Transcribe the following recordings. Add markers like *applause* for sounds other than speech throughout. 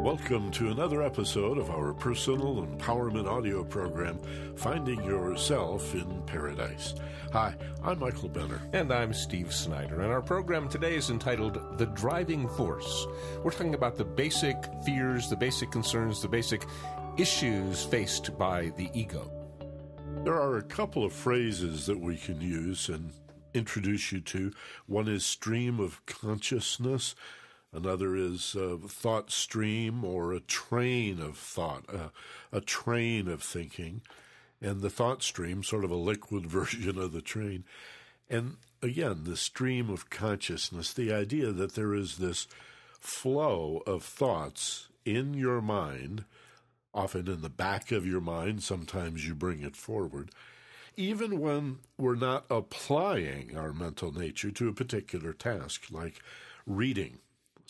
Welcome to another episode of our personal empowerment audio program, Finding Yourself in Paradise. Hi, I'm Michael Benner. And I'm Steve Snyder. And our program today is entitled The Driving Force. We're talking about the basic fears, the basic concerns, the basic issues faced by the ego. There are a couple of phrases that we can use and introduce you to. One is stream of consciousness. Another is a thought stream or a train of thought, uh, a train of thinking. And the thought stream, sort of a liquid *laughs* version of the train. And again, the stream of consciousness, the idea that there is this flow of thoughts in your mind, often in the back of your mind, sometimes you bring it forward, even when we're not applying our mental nature to a particular task, like reading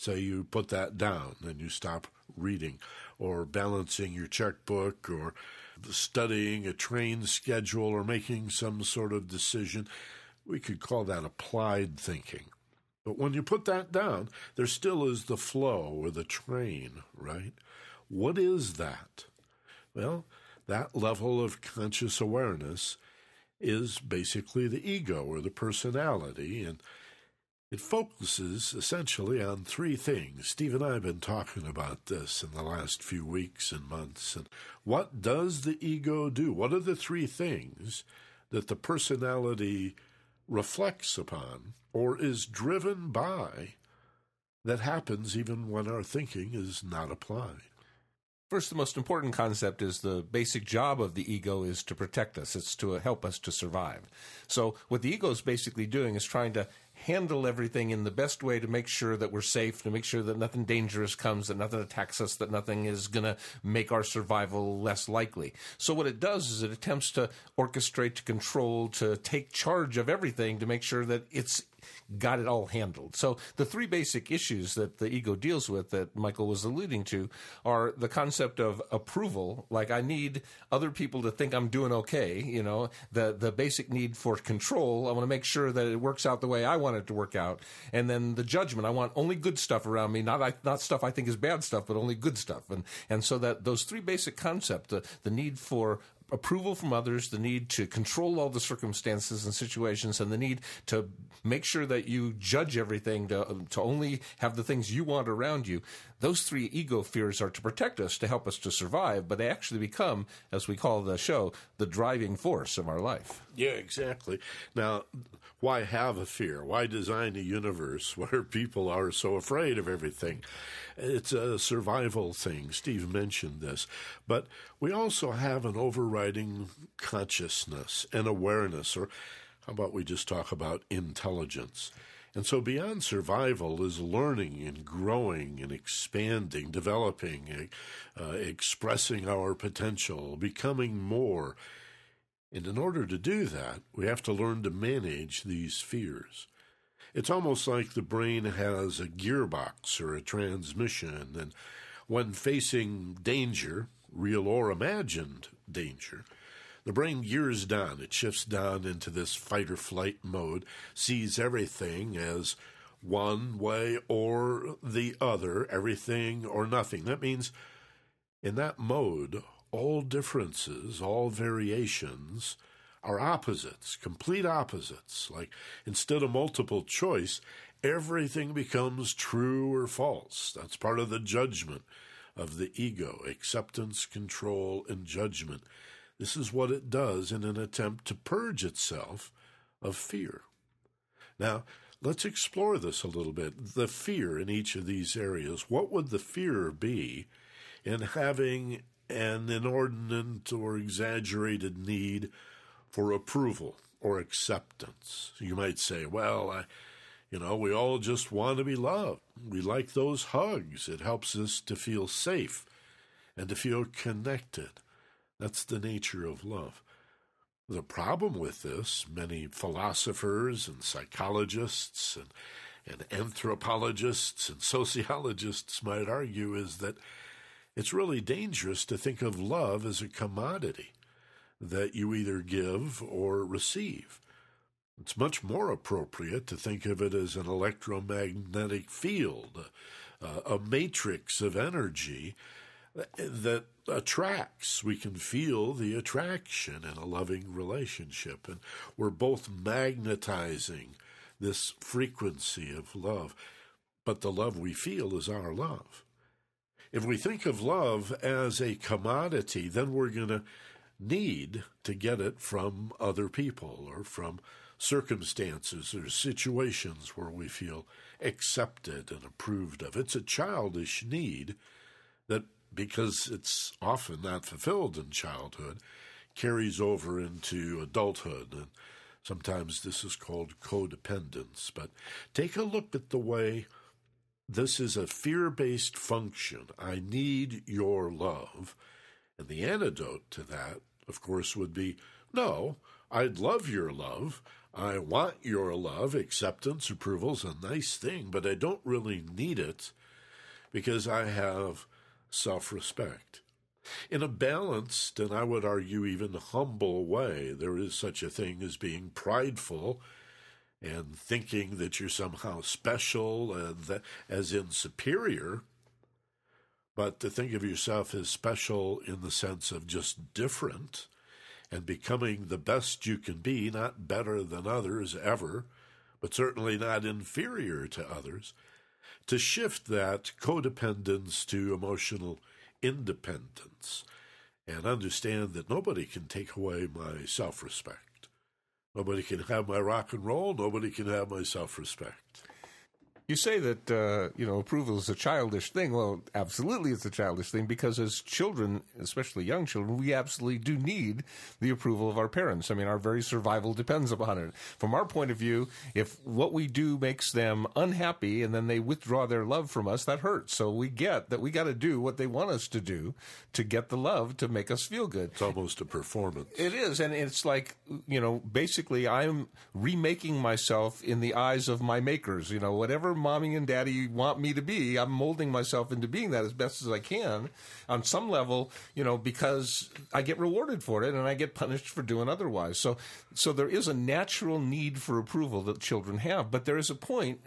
Say you put that down and you stop reading, or balancing your checkbook, or studying a train schedule, or making some sort of decision. We could call that applied thinking. But when you put that down, there still is the flow or the train, right? What is that? Well, that level of conscious awareness is basically the ego or the personality. And it focuses essentially on three things. Steve and I have been talking about this in the last few weeks and months. And what does the ego do? What are the three things that the personality reflects upon or is driven by that happens even when our thinking is not applied? First, the most important concept is the basic job of the ego is to protect us. It's to help us to survive. So, what the ego is basically doing is trying to handle everything in the best way to make sure that we're safe, to make sure that nothing dangerous comes, that nothing attacks us, that nothing is going to make our survival less likely. So what it does is it attempts to orchestrate, to control, to take charge of everything to make sure that it's got it all handled. So the three basic issues that the ego deals with that Michael was alluding to are the concept of approval, like I need other people to think I'm doing okay, you know, the the basic need for control, I want to make sure that it works out the way I want it to work out. And then the judgment, I want only good stuff around me, not not stuff I think is bad stuff, but only good stuff. And and so that those three basic concepts, the, the need for approval from others, the need to control all the circumstances and situations, and the need to make sure that you judge everything to, um, to only have the things you want around you. Those three ego fears are to protect us, to help us to survive, but they actually become, as we call the show, the driving force of our life. Yeah, exactly. Now, why have a fear? Why design a universe *laughs* where people are so afraid of everything? It's a survival thing. Steve mentioned this. But we also have an overriding consciousness and awareness, or how about we just talk about intelligence? And so, beyond survival is learning and growing and expanding, developing, uh, expressing our potential, becoming more. And in order to do that, we have to learn to manage these fears. It's almost like the brain has a gearbox or a transmission, and when facing danger, real or imagined danger, the brain gears down. It shifts down into this fight or flight mode, sees everything as one way or the other, everything or nothing. That means in that mode, all differences, all variations are opposites, complete opposites. Like instead of multiple choice, everything becomes true or false. That's part of the judgment of the ego acceptance, control, and judgment. This is what it does in an attempt to purge itself of fear. Now, let's explore this a little bit. The fear in each of these areas. What would the fear be in having an inordinate or exaggerated need for approval or acceptance. You might say, well, I, you know, we all just want to be loved. We like those hugs. It helps us to feel safe and to feel connected. That's the nature of love. The problem with this, many philosophers and psychologists and, and anthropologists and sociologists might argue, is that it's really dangerous to think of love as a commodity that you either give or receive. It's much more appropriate to think of it as an electromagnetic field, uh, a matrix of energy that attracts. We can feel the attraction in a loving relationship, and we're both magnetizing this frequency of love. But the love we feel is our love. If we think of love as a commodity, then we're going to need to get it from other people or from circumstances or situations where we feel accepted and approved of. It's a childish need that, because it's often not fulfilled in childhood, carries over into adulthood. And sometimes this is called codependence. But take a look at the way this is a fear based function. I need your love. And the antidote to that, of course, would be no, I'd love your love. I want your love, acceptance, approval is a nice thing, but I don't really need it because I have self respect. In a balanced, and I would argue even humble way, there is such a thing as being prideful and thinking that you're somehow special and that, as in superior. But to think of yourself as special in the sense of just different and becoming the best you can be, not better than others ever, but certainly not inferior to others, to shift that codependence to emotional independence and understand that nobody can take away my self respect. Nobody can have my rock and roll, nobody can have my self respect. You say that uh, you know approval is a childish thing. Well, absolutely, it's a childish thing because as children, especially young children, we absolutely do need the approval of our parents. I mean, our very survival depends upon it. From our point of view, if what we do makes them unhappy and then they withdraw their love from us, that hurts. So we get that we got to do what they want us to do to get the love to make us feel good. It's almost a performance. It is, and it's like you know, basically, I'm remaking myself in the eyes of my makers. You know, whatever mommy and daddy want me to be, I'm molding myself into being that as best as I can on some level, you know, because I get rewarded for it and I get punished for doing otherwise. So, so there is a natural need for approval that children have, but there is a point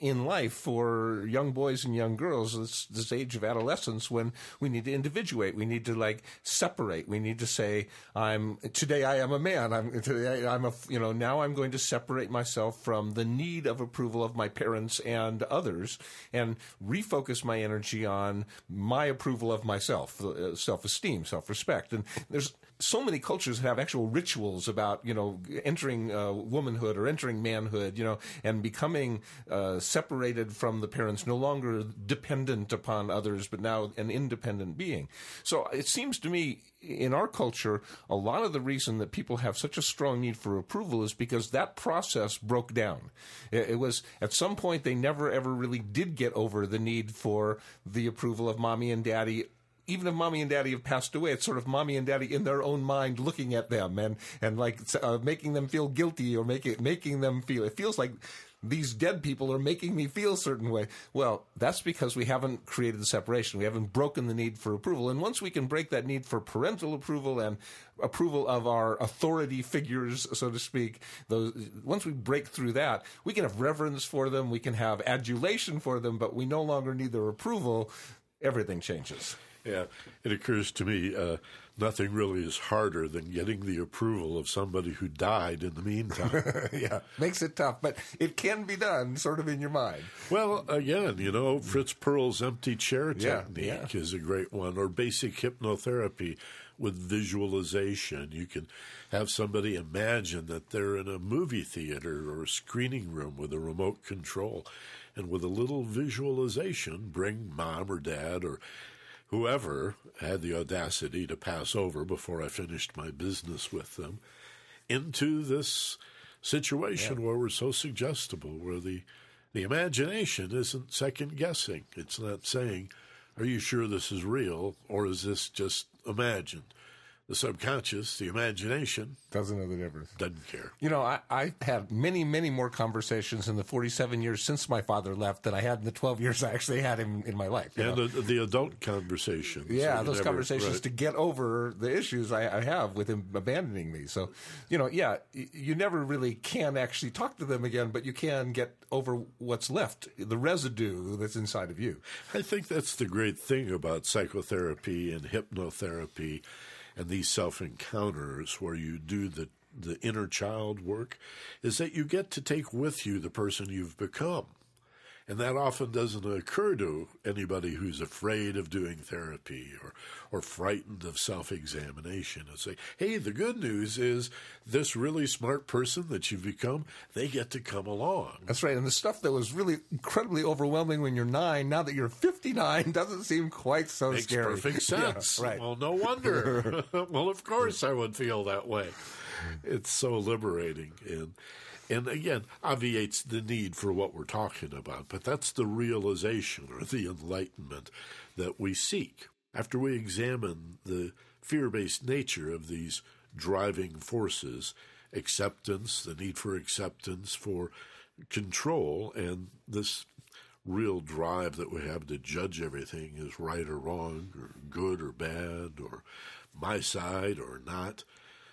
in life for young boys and young girls, this, this age of adolescence, when we need to individuate. We need to like separate. We need to say, I'm, today I am a man. I'm, today I, I'm a, you know, now I'm going to separate myself from the need of approval of my parents and others and refocus my energy on my approval of myself, uh, self-esteem, self-respect. And there's, so many cultures have actual rituals about you know entering uh, womanhood or entering manhood, you know, and becoming uh, separated from the parents, no longer dependent upon others, but now an independent being. So it seems to me in our culture, a lot of the reason that people have such a strong need for approval is because that process broke down. It, it, was at some point they never ever really did get over the need for the approval of mommy and daddy even if mommy and daddy have passed away, it's sort of mommy and daddy in their own mind looking at them and and like uh, making them feel guilty or making making them feel. It feels like these dead people are making me feel a certain way. Well, that's because we haven't created the separation. We haven't broken the need for approval. And once we can break that need for parental approval and approval of our authority figures, so to speak, those, once we break through that, we can have reverence for them, we can have adulation for them, but we no longer need their approval. Everything changes. Yeah, it occurs to me uh, nothing really is harder than getting the approval of somebody who died in the meantime. *laughs* yeah, makes it tough, but it can be done sort of in your mind. Well, again, you know, Fritz Perls' empty chair technique yeah, yeah. is a great one, or basic hypnotherapy with visualization. You can have somebody imagine that they're in a movie theater or a screening room with a remote control. And with a little visualization, bring mom or dad or whoever had the audacity to pass over before I finished my business with them into this situation yeah. where we're so suggestible, where the the imagination isn't second guessing. It's not saying, "Are you sure this is real, or is this just imagined?" The subconscious, the imagination, doesn't know the difference. Doesn't care. You know, I, I had many, many more conversations in the 47 years since my father left than I had in the 12 years I actually had him in my life. And the, the, adult conversations. Yeah, those never, conversations right. to get over the issues I, I, have with him abandoning me. So, you know, yeah, you never really can actually talk to them again, but you can get over what's left, the residue that's inside of you. I think that's the great thing about psychotherapy and hypnotherapy and these self encounters where you do the the inner child work is that you get to take with you the person you've become. And that often doesn't occur to anybody who's afraid of doing therapy or, or frightened of self examination. And say, hey, the good news is this really smart person that you've become, they get to come along. That's right. And the stuff that was really incredibly overwhelming when you're nine, now that you're 59, *laughs* doesn't seem quite so Makes scary. perfect *laughs* sense. yeah, right. Well, no wonder. *laughs* well, of course I would feel that way. It's so liberating. And and again obviates the need for what we're talking about. But that's the realization or the enlightenment that we seek. After we examine the fear based nature of these driving forces, acceptance, the need for acceptance, for control, and this real drive that we have to judge everything as right or wrong, or good or bad, or my side or not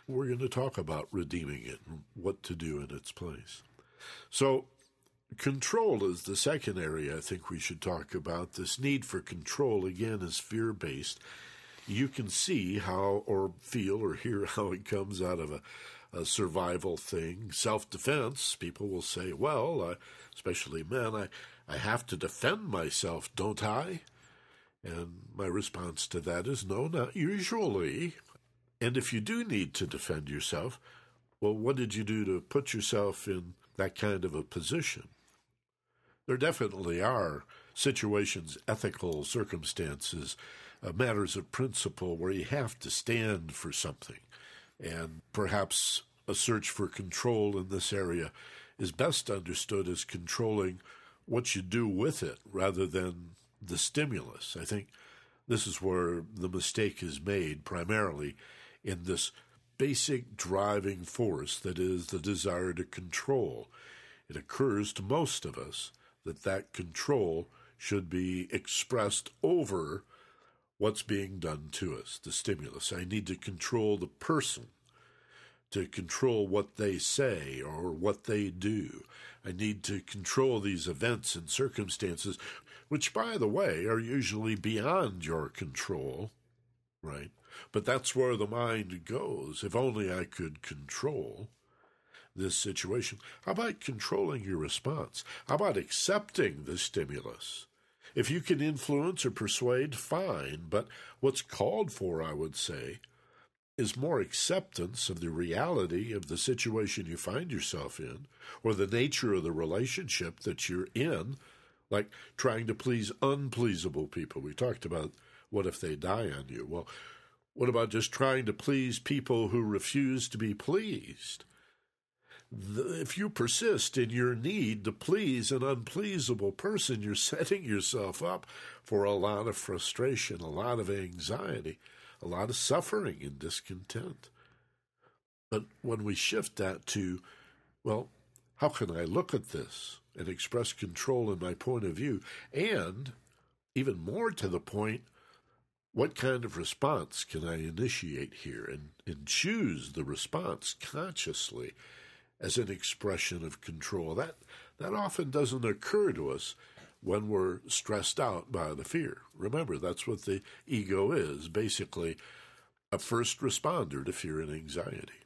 we're going to talk about redeeming it and what to do in its place. So, control is the second area I think we should talk about. This need for control, again, is fear based. You can see how, or feel, or hear *laughs* how it comes out of a, a survival thing. Self defense, people will say, well, especially men, I, I have to defend myself, don't I? And my response to that is no, not usually. And if you do need to defend yourself, well, what did you do to put yourself in that kind of a position? There definitely are situations, ethical circumstances, uh, matters of principle where you have to stand for something. And perhaps a search for control in this area is best understood as controlling what you do with it rather than the stimulus. I think this is where the mistake is made primarily in this basic driving force that is the desire to control. It occurs to most of us that that control should be expressed over what's being done to us, the stimulus. I need to control the person, to control what they say or what they do. I need to control these events and circumstances, which, by the way, are usually beyond your control, right? But that's where the mind goes. If only I could control this situation. How about controlling your response? How about accepting the stimulus? If you can influence or persuade, fine, but what's called for, I would say, is more acceptance of the reality of the situation you find yourself in, or the nature of the relationship that you're in, like trying to please unpleasable people. We talked about what if they die on you? Well, what about just trying to please people who refuse to be pleased? If you persist in your need to please an unpleasable person, you're *laughs* setting yourself up for a lot of frustration, a lot of anxiety, a lot of suffering and discontent. But when we shift that to, well, how can I look at this and express control in my point of view? And even more to the point, what kind of response can I initiate here and, and choose the response consciously as an expression of control? That, that often doesn't occur to us when we're stressed out by the fear. Remember, that's what the ego is basically a first responder to fear and anxiety.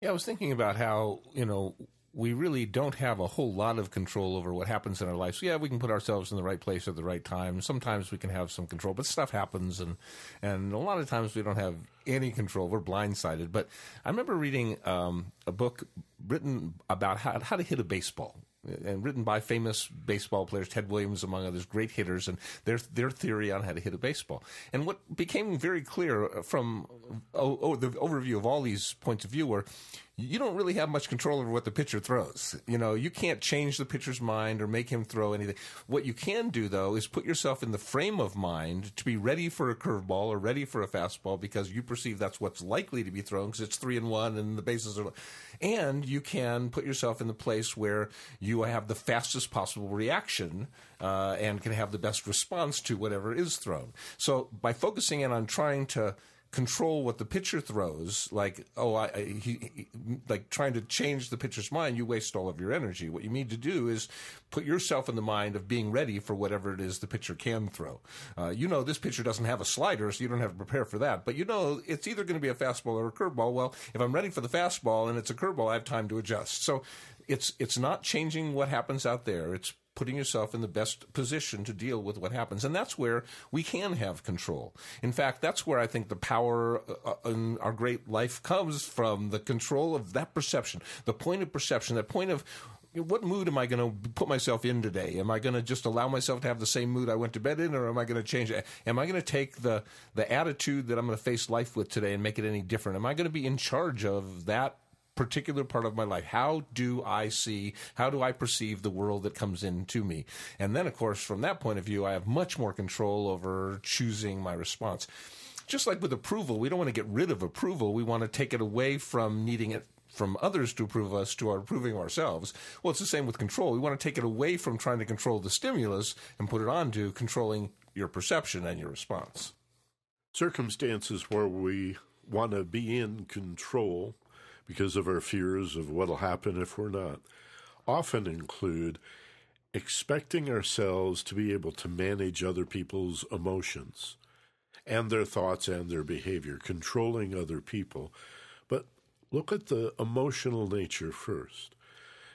Yeah, I was thinking about how, you know, we really don't have a whole lot of control over what happens in our lives. So yeah, we can put ourselves in the right place at the right time. Sometimes we can have some control, but stuff happens, and and a lot of times we don't have any control. We're blindsided. But I remember reading um, a book written about how how to hit a baseball. And written by famous baseball players, Ted Williams among others, great hitters, and their their theory on how to hit a baseball. And what became very clear from oh, oh, the overview of all these points of view were you don't really have much control over what the pitcher throws. You know, you can't change the pitcher's mind or make him throw anything. What you can do, though, is put yourself in the frame of mind to be ready for a curveball or ready for a fastball because you perceive that's what's likely to be thrown because it's three and one and the bases are. And you can put yourself in the place where you have the fastest possible reaction uh, and can have the best response to whatever is thrown. So by focusing in on trying to control what the pitcher throws, like oh, I, I he, he, like trying to change the pitcher's mind, you waste all of your energy. What you need to do is put yourself in the mind of being ready for whatever it is the pitcher can throw. Uh, you know this pitcher doesn't have a slider, so you don't have to prepare for that. But you know it's either going to be a fastball or a curveball. Well, if I'm ready for the fastball and it's a curveball, I have time to adjust. So it's it's not changing what happens out there. It's putting yourself in the best position to deal with what happens. And that's where we can have control. In fact, that's where I think the power uh, in our great life comes from the control of that perception, the point of perception, that point of what mood am I going to put myself in today? Am I going to just allow myself to have the same mood I went to bed in, or am I going to change it? Am I going to take the the attitude that I'm going to face life with today and make it any different? Am I going to be in charge of that particular part of my life. How do I see, how do I perceive the world that comes into me? And then, of course, from that point of view, I have much more control over choosing my response. Just like with approval, we don't want to get rid of approval. We want to take it away from needing it from others to approve us to our approving ourselves. Well, it's the same with control. We want to take it away from trying to control the stimulus and put it on to controlling your perception and your response. Circumstances where we want to be in control because of our fears of what'll happen if we're not, often include expecting ourselves to be able to manage other people's emotions and their thoughts and their behavior, controlling other people. But look at the emotional nature first.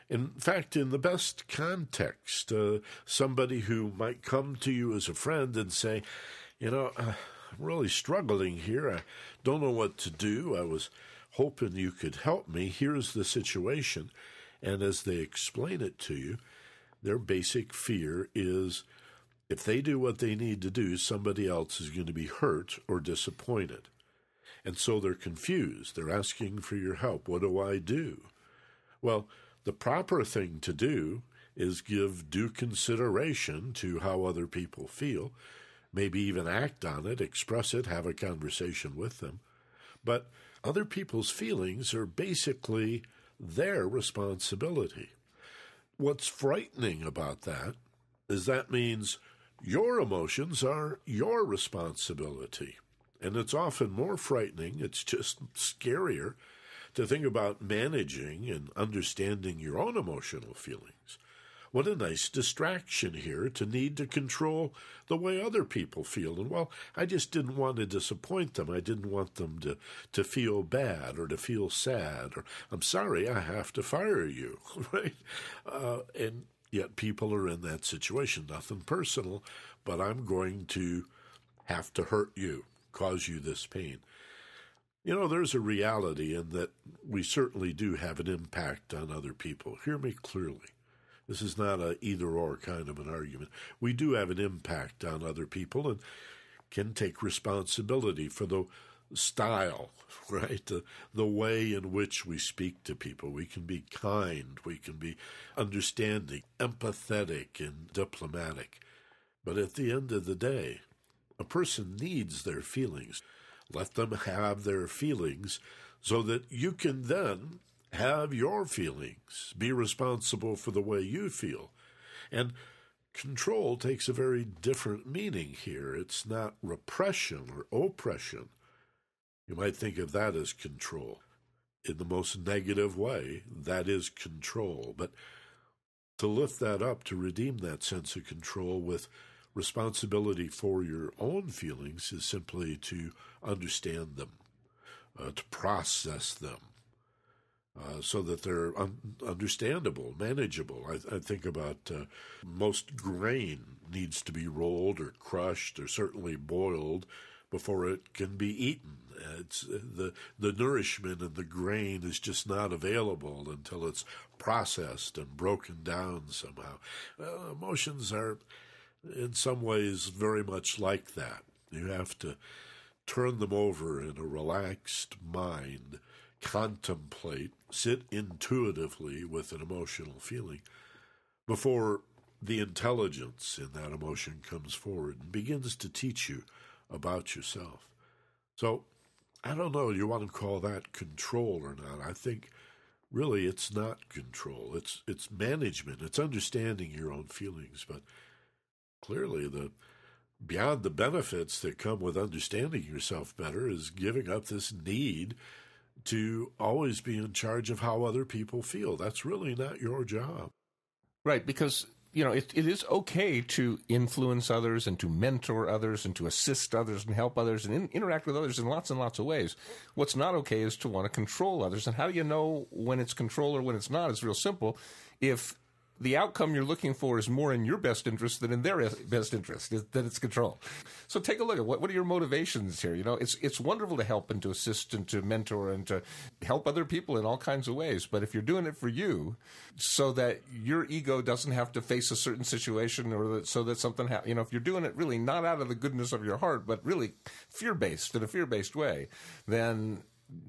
In fact, in the best context, uh, somebody who might come to you as a friend and say, You know, uh, I'm really struggling here. I don't know what to do. I was hoping you could help me. Here's the situation. And as they explain it to you, their basic fear is if they do what they need to do, somebody else is going to be hurt or disappointed. And so they're confused. They're asking for your help. What do I do? Well, the proper thing to do is give due consideration to how other people feel, maybe even act on it, express it, have a conversation with them. But other people's feelings are basically their responsibility. What's frightening about that is that means your emotions are your responsibility. And it's often more frightening, it's just scarier to think about managing and understanding your own emotional feelings. What a nice distraction here to need to control the way other people feel. And well, I just didn't want to disappoint them. I didn't want them to, to feel bad or to feel sad or I'm sorry, I have to fire you, *laughs* right? Uh, and yet people are in that situation. Nothing personal, but I'm going to have to hurt you, cause you this pain. You know, there's a reality in that we certainly do have an impact on other people. Hear me clearly. This is not a either or kind of an argument. We do have an impact on other people and can take responsibility for the style, *laughs* right? The, the way in which we speak to people. We can be kind, we can be understanding, empathetic, and diplomatic. But at the end of the day, a person needs their feelings. Let them have their feelings so that you can then have your feelings, be responsible for the way you feel. And control takes a very different meaning here. It's not repression or oppression. You might think of that as control. In the most negative way, that is control. But to lift that up, to redeem that sense of control with responsibility for your own feelings, is simply to understand them, uh, to process them, uh, so that they're un- understandable, manageable. I, I think about uh, most grain needs to be rolled or crushed or certainly boiled before it can be eaten. It's uh, the the nourishment in the grain is just not available until it's processed and broken down somehow. emotions are, in some ways, very much like that. You have to turn them over in a relaxed mind contemplate, sit intuitively with an emotional feeling before the intelligence in that emotion comes forward and begins to teach you about yourself. So, I don't know, you want to call that control or not. I think really it's not control. It's it's management. It's understanding your own feelings, but clearly the beyond the benefits that come with understanding yourself better is giving up this need to always be in charge of how other people feel. That's really not your job. Right, because you know, it, it is okay to influence others and to mentor others and to assist others and help others and in, interact with others in lots and lots of ways. What's not okay is to want to control others. And how do you know when it's control or when it's not? It's real simple. If the outcome you're looking for is more in your best interest than in their best interest, that it's control. So take a look at what, what are your motivations here? You know, it's, it's wonderful to help and to assist and to mentor and to help other people in all kinds of ways. But if you're doing it for you so that your ego doesn't have to face a certain situation or that, so that something happens, you know, if you're doing it really not out of the goodness of your heart, but really fear based in a fear based way, then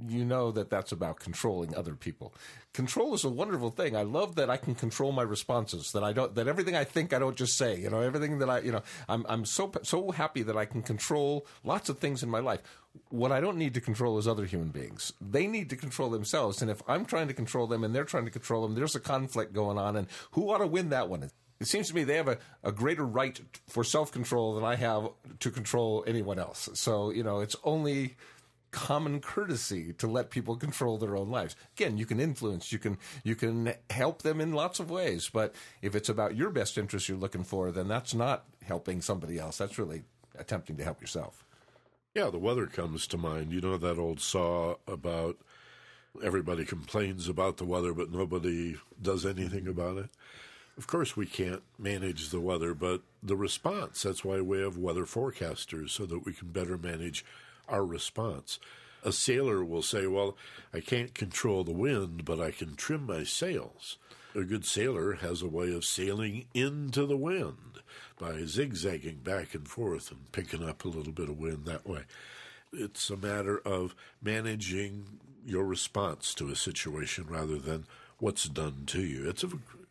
you know that that's about controlling other people. Control is a wonderful thing. I love that I can control my responses. That I don't. That everything I think I don't just say. You know, everything that I. You know, I'm I'm so so happy that I can control lots of things in my life. What I don't need to control is other human beings. They need to control themselves. And if I'm trying to control them and they're trying to control them, there's a conflict going on. And who ought to win that one? It seems to me they have a, a greater right for self control than I have to control anyone else. So, you know, it's only common courtesy to let people control their own lives. Again, you can influence, you can you can help them in lots of ways, but if it's about your best interest you're looking for, then that's not helping somebody else. That's really attempting to help yourself. Yeah, the weather comes to mind. You know that old saw about everybody complains about the weather, but nobody does anything about it. Of course, we can't manage the weather, but the response. That's why we have weather forecasters so that we can better manage our response. A sailor will say, Well, I can't control the wind, but I can trim my sails. A good sailor has a way of sailing into the wind by zigzagging back and forth and picking up a little bit of wind that way. It's a matter of managing your response to a situation rather than what's done to you. It's a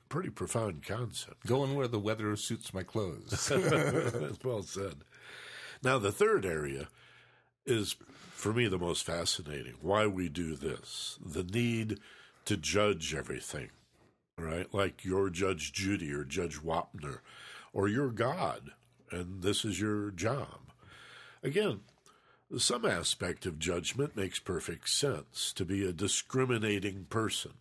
pretty profound concept. Going where the weather suits my clothes. *laughs* well said. Now, the third area is for me the most fascinating. Why we do this, the need to judge everything, right? Like your Judge Judy or Judge Wapner or your God, and this is your job. Again, some aspect of judgment makes perfect sense to be a discriminating person.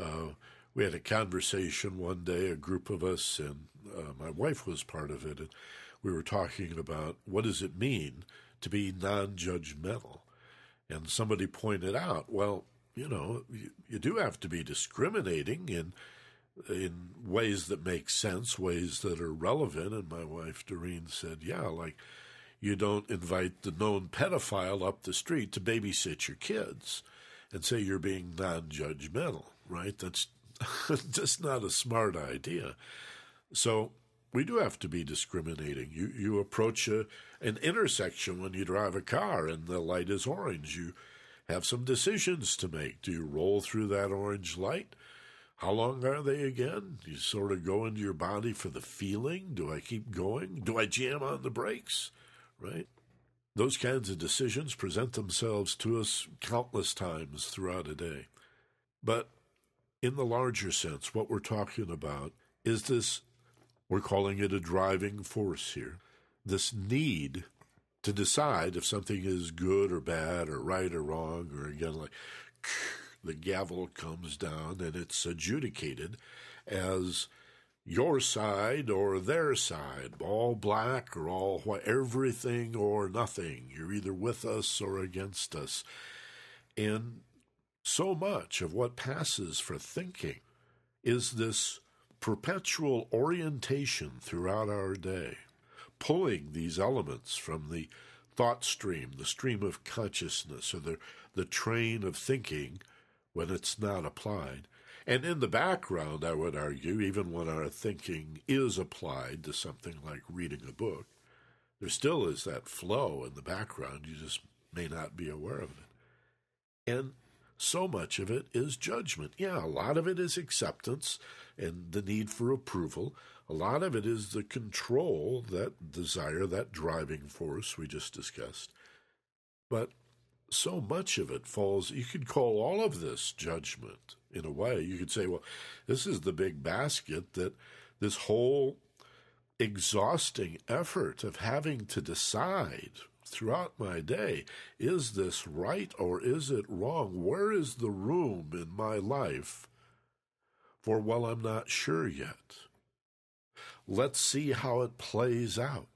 Uh, we had a conversation one day, a group of us, and uh, my wife was part of it, and we were talking about what does it mean to be non judgmental. And somebody pointed out, well, you know, you, you, do have to be discriminating in in ways that make sense, ways that are relevant. And my wife Doreen said, yeah, like you don't invite the known pedophile up the street to babysit your kids and say you're being non-judgmental, right? That's *laughs* just not a smart idea. So we do have to be discriminating. You you approach a, an intersection when you drive a car and the light is orange. You have some decisions to make. Do you roll through that orange light? How long are they again? You sort of go into your body for the feeling. Do I keep going? Do I jam on the brakes? Right? Those kinds of decisions present themselves to us countless times throughout a day. But in the larger sense, what we're talking about is this we're calling it a driving force here. This need to decide if something is good or bad or right or wrong, or again, like the gavel comes down and it's adjudicated as your side or their side, all black or all white, everything or nothing. You're either with us or against us. And so much of what passes for thinking is this perpetual orientation throughout our day, pulling these elements from the thought stream, the stream of consciousness, or the, the train of thinking when it's not applied. And in the background, I would argue, even when our thinking is applied to something like reading a book, there still is that flow in the background. You just may not be aware of it. And so much of it is judgment. Yeah, a lot of it is acceptance and the need for approval. A lot of it is the control, that desire, that driving force we just discussed. But so much of it falls, you could call all of this judgment in a way. You could say, well, this is the big basket that this whole exhausting effort of having to decide throughout my day is this right or is it wrong? Where is the room in my life for, well, I'm not sure yet? Let's see how it plays out.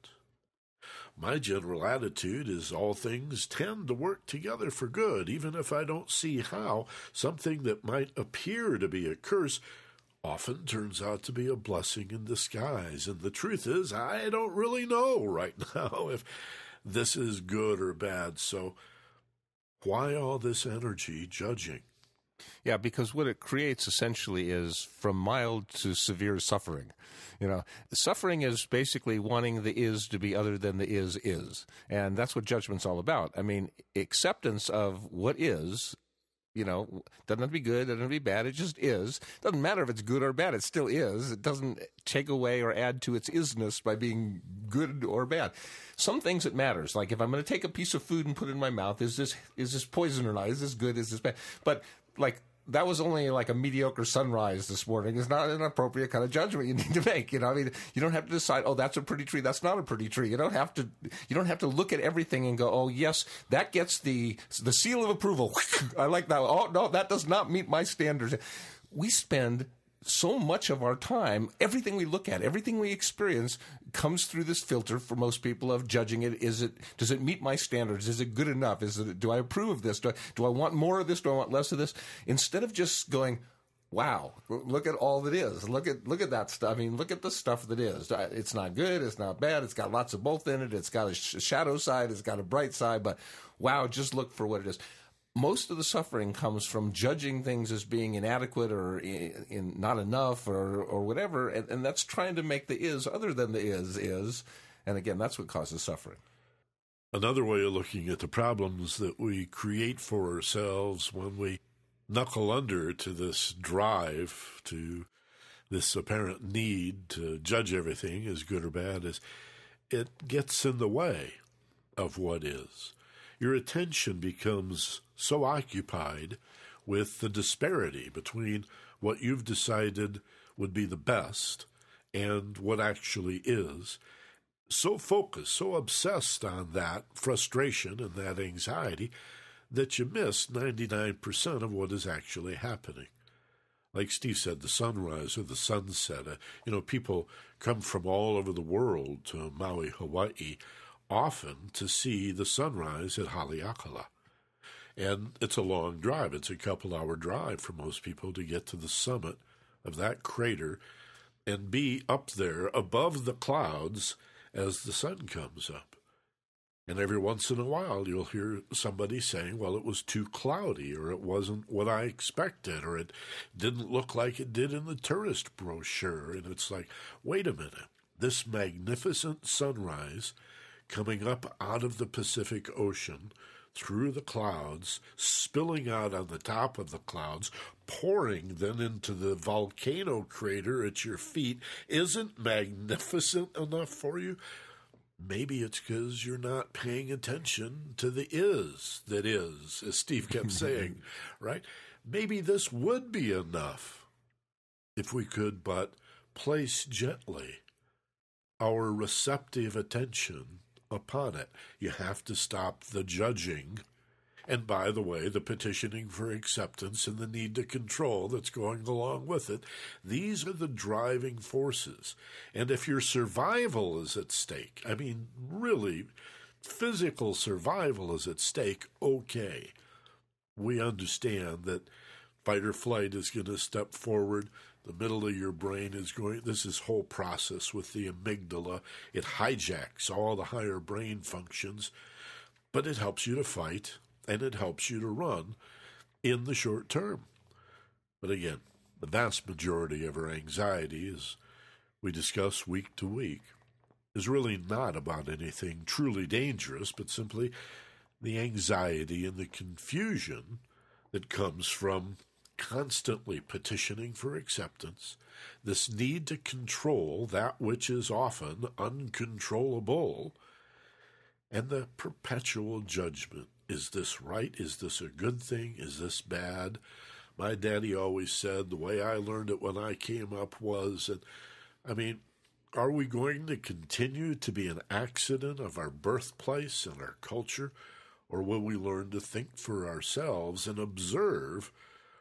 My general attitude is all things tend to work together for good, even if I don't see how something that might appear to be a curse often turns out to be a blessing in disguise. And the truth is, I don't really know right *laughs* now if this is good or bad. So, why all this energy judging? Yeah, because what it creates essentially is from mild to severe suffering. You know, suffering is basically wanting the is to be other than the is is. And that's what judgment's all about. I mean, acceptance of what is you know, doesn't have to be good, doesn't have to be bad. It just is. Doesn't matter if it's good or bad. It still is. It doesn't take away or add to its isness by being good or bad. Some things it matters. Like if I'm going to take a piece of food and put it in my mouth, is this is this poison or not? Is this good? Is this bad? But like that was only like a mediocre sunrise this morning. It's not an appropriate kind of judgment you *laughs* need to make. You know, I mean, you don't have to decide, oh, that's a pretty tree, that's not a pretty tree. You don't have to, you don't have to look at everything and go, oh, yes, that gets the the seal of approval. *laughs* I like that. Oh no, that does not meet my standards. We spend so much of our time, everything we look at, everything we experience comes through this filter for most people of judging it. Is it, does it meet my standards? Is it good enough? Is it, do I approve of this? Do I, do I want more of this? Do I want less of this? Instead of just going, wow, look at all that is. Look at, look at that stuff. I mean, look at the stuff that is. It's not good. It's not bad. It's got lots of both in it. It's got a shadow side. It's got a bright side, but wow, just look for what it is most of the suffering comes from judging things as being inadequate or in, in not enough or or whatever, and, and that's trying to make the is other than the is is, and again, that's what causes suffering. Another way of looking at the problems that we create for ourselves when we knuckle under to this drive to this apparent need to judge everything as good or bad is it gets in the way of what is your attention becomes so occupied with the disparity between what you've decided would be the best and what actually is. So focused, so obsessed on that frustration and that anxiety that you miss 99% of what is actually happening. Like Steve said, the sunrise or the sunset. Uh, you know, people come from all over the world to Maui, Hawaii often to see the sunrise at Haleakala. And it's a long drive. It's a couple hour drive for most people to get to the summit of that crater and be up there above the clouds as the sun comes up. And every once in a while, you'll hear somebody saying, well, it was too cloudy, or it wasn't what I expected, or it didn't look like it did in the tourist brochure. And it's like, wait a minute, this magnificent sunrise coming up out of the Pacific Ocean through the clouds, spilling out on the top of the clouds, pouring then into the volcano crater at your feet isn't magnificent enough for you. Maybe it's because you're not paying attention to the is that is, as Steve kept *laughs* saying, right? Maybe this would be enough if we could but place gently our receptive attention upon it. You have to stop the judging. And by the way, the petitioning for acceptance and the need to control that's going along with it. These are the driving forces. And if your survival is at stake, I mean, really, physical survival is at stake, okay. We understand that fight or flight is going to step forward the middle of your brain is going this is whole process with the amygdala. It hijacks all the higher brain functions but it helps you to fight and it helps you to run in the short term. But again the vast majority of our anxiety as we discuss week to week is really not about anything truly dangerous but simply the anxiety and the confusion that comes from constantly petitioning for acceptance, this need to control that which is often uncontrollable, and the perpetual judgment. Is this right? Is this a good thing? Is this bad? My daddy always said the way I learned it when I came up was, and I mean, are we going to continue to be an accident of our birthplace and our culture, or will we learn to think for ourselves and observe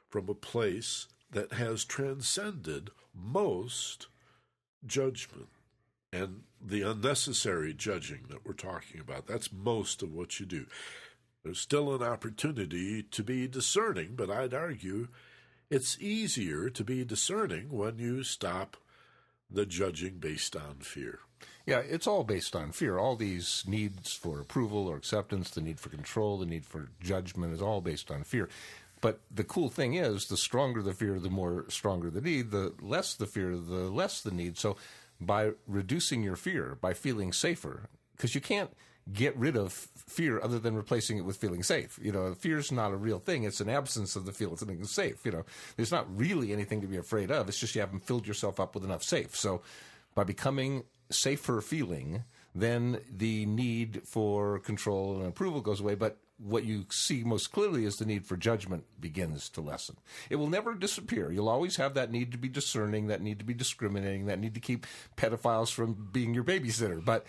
from a place that has transcended most judgment and the unnecessary judging that we're talking about? That's most of what you do. There's still an opportunity to be discerning, but I'd argue it's easier to be discerning when you stop the judging based on fear. Yeah, it's all based on fear. All these needs for approval or acceptance, the need for control, the need for judgment is all based on fear. But the cool thing is, the stronger the fear, the more stronger the need. The less the fear, the less the need. So, by reducing your fear, by feeling safer, because you can't get rid of fear other than replacing it with feeling safe. You know, fear is not a real thing. It's an absence of the feeling safe. You know, there's not really anything to be afraid of. It's just you haven't filled yourself up with enough safe. So by becoming safer feeling, then the need for control and approval goes away. But what you see most clearly is the need for judgment begins to lessen. It will never disappear. You'll always have that need to be discerning, that need to be discriminating, that need to keep pedophiles from being your babysitter. But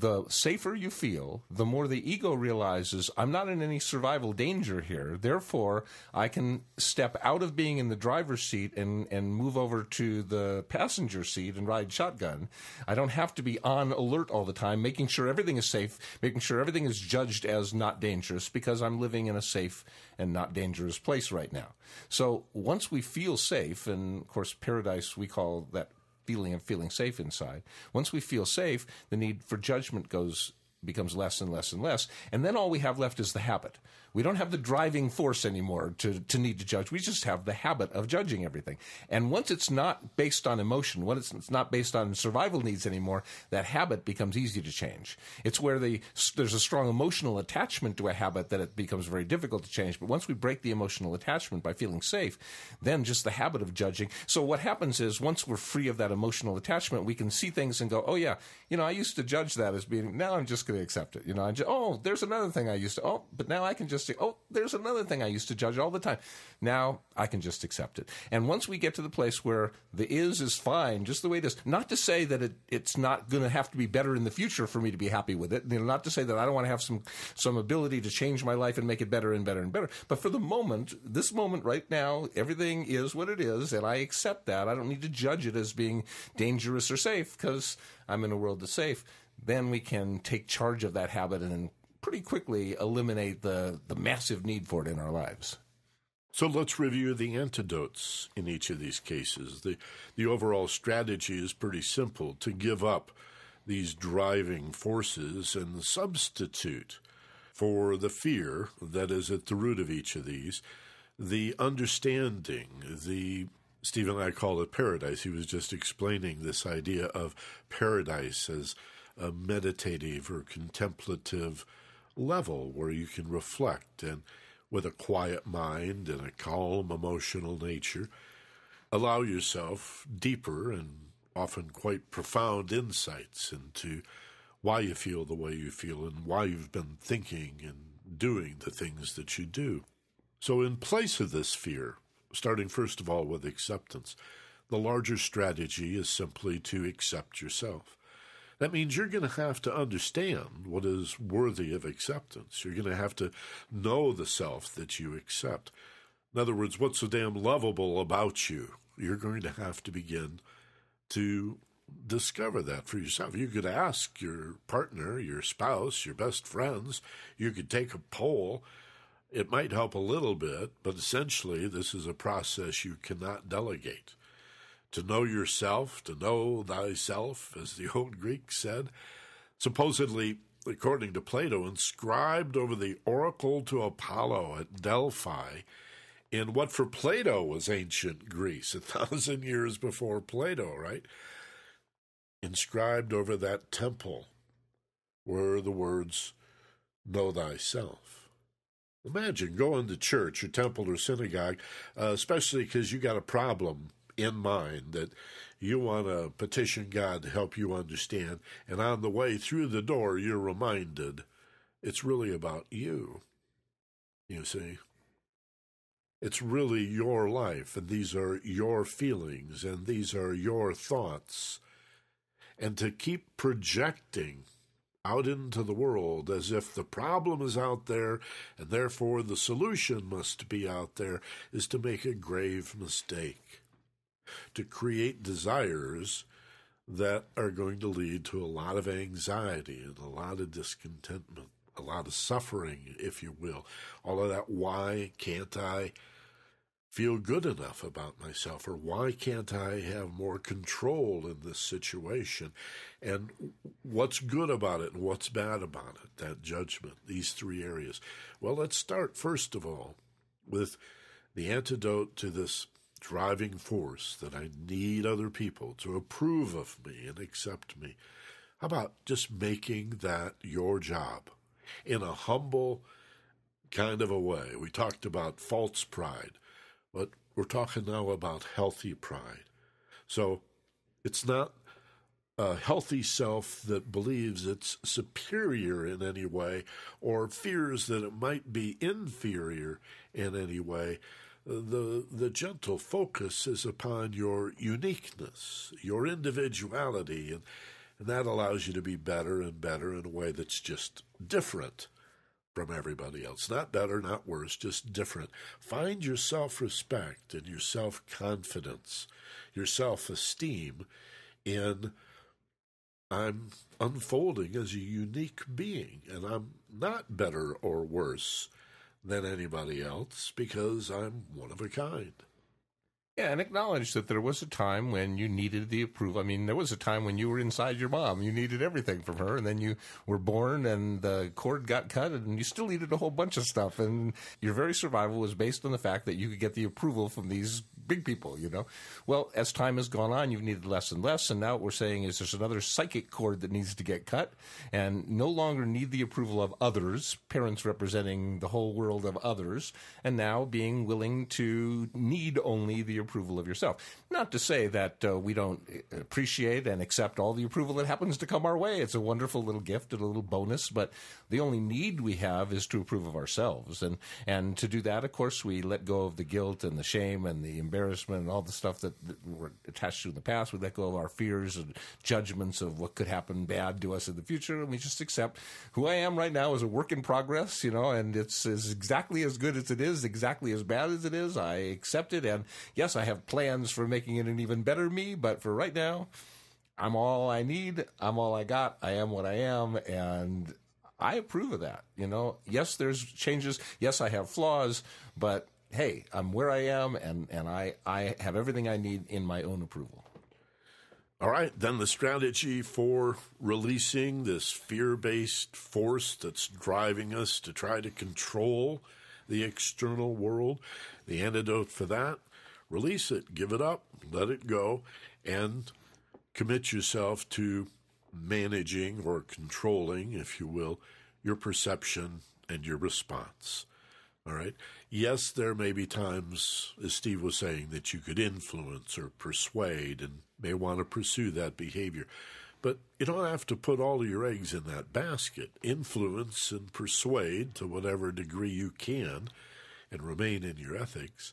the safer you feel, the more the ego realizes I'm not in any survival danger here. Therefore, I can step out of being in the driver's seat and, and move over to the passenger seat and ride shotgun. I don't have to be on alert all the time, making sure everything is safe, making sure everything is judged as not dangerous because I'm living in a safe and not dangerous place right now. So once we feel safe, and of course, paradise, we call that feeling of feeling safe inside. Once we feel safe, the need for judgment goes becomes less and less and less. And then all we have left is the habit. We don't have the driving force anymore to, to need to judge. We just have the habit of judging everything. And once it's not based on emotion, once it's not based on survival needs anymore, that habit becomes easy to change. It's where the, there's a strong emotional attachment to a habit that it becomes very difficult to change. But once we break the emotional attachment by feeling safe, then just the habit of judging. So what happens is once we're free of that emotional attachment, we can see things and go, oh yeah, you know, I used to judge that as being, now I'm just going to accept it. You know, I just, oh, there's another thing I used to, oh, but now I can just oh, there's another thing I used to judge all the time. Now I can just accept it. And once we get to the place where the is is fine, just the way it is, not to say that it, it's not going to have to be better in the future for me to be happy with it. You know, not to say that I don't want to have some some ability to change my life and make it better and better and better. But for the moment, this moment right now, everything is what it is, and I accept that. I don't need to judge it as being dangerous or safe because I'm in a world that's safe. Then we can take charge of that habit and pretty quickly eliminate the, the massive need for it in our lives. So let's review the antidotes in each of these cases. The, the overall strategy is pretty simple to give up these driving forces and substitute for the fear that is at the root of each of these the understanding, the Stephen and I call it paradise. He was just explaining this idea of paradise as a meditative or contemplative level where you can reflect and with a quiet mind and a calm emotional nature allow yourself deeper and often quite profound insights into why you feel the way you feel and why you've been thinking and doing the things that you do. So, in place of this fear, starting first of all with acceptance, the larger strategy is simply to accept yourself. That means you're going to have to understand what is worthy of acceptance. You're going to have to know the self that you accept. In other words, what's so damn lovable about you? You're going to have to begin to discover that for yourself. You could ask your partner, your spouse, your best friends. You could take a poll. It might help a little bit, but essentially, this is a process you cannot delegate to know yourself, to know thyself, as the old Greeks said, supposedly, according to Plato, inscribed over the oracle to Apollo at Delphi in what for Plato was ancient Greece, a thousand years before Plato, right? Inscribed over that temple were the words, Know thyself. Imagine going to church or temple or synagogue, uh, especially because you got a problem in mind that you want to petition God to help you understand, and on the way through the door, you're reminded it's really about you. You see? It's really your life, and these are your feelings, and these are your thoughts. And to keep projecting out into the world as if the problem is out there and therefore the solution must be out there is to make a grave mistake. To create desires that are going to lead to a lot of anxiety and a lot of discontentment a lot of suffering, if you will. All of that, why can't I feel good enough about myself? Or why can't I have more control in this situation? And what's good about it and what's bad about it? That judgment, these three areas. Well, let's start, first of all, with the antidote to this driving force that I need other people to approve of me and accept me. How about just making that your job? in a humble kind of a way. We talked about false pride, but we're talking now about healthy pride. So it's not a healthy self that believes it's superior in any way or fears that it might be inferior in any way. The, the gentle focus is upon your uniqueness, your individuality, and and that allows you to be better and better in a way that's just different from everybody else. Not better, not worse, just different. Find your self respect and your self confidence, your self esteem in I'm unfolding as a unique being and I'm not better or worse than anybody else because I'm one of a kind. Yeah, and acknowledge that there was a time when you needed the approval. I mean, there was a time when you were inside your mom. You needed everything from her, and then you were born, and the cord got cut, and you still needed a whole bunch of stuff. And your very survival was based on the fact that you could get the approval from these big people, you know? Well, as time has gone on, you've needed less and less, and now what we're saying is there's another psychic cord that needs to get cut, and no longer need the approval of others, parents representing the whole world of others, and now being willing to need only the approval of yourself. Not to say that uh, we don't appreciate and accept all the approval that happens to come our way. It's a wonderful little gift and a little bonus, but the only need we have is to approve of ourselves. And, and to do that, of course, we let go of the guilt and the shame and the embarrassment and all the stuff that, that were attached to in the past. We let go of our fears and judgments of what could happen bad to us in the future. And we just accept who I am right now is a work in progress, you know, and it's, it's exactly as good as it is, exactly as bad as it is. I accept it. And yes, I have plans for making it an even better me, but for right now, I'm all I need. I'm all I got. I am what I am. And I approve of that. You know, yes, there's changes. Yes, I have flaws, but hey, I'm where I am, and and I I have everything I need in my own approval. All right, then the strategy for releasing this fear based force that's driving us to try to control the external world. The antidote for that release it, give it up, let it go, and commit yourself to managing or controlling, if you will, your perception and your response. All right. Yes, there may be times, as Steve was saying, that you could influence or persuade and may want to pursue that behavior. But you don't have to put all of your eggs in that basket. Influence and persuade to whatever degree you can and remain in your ethics.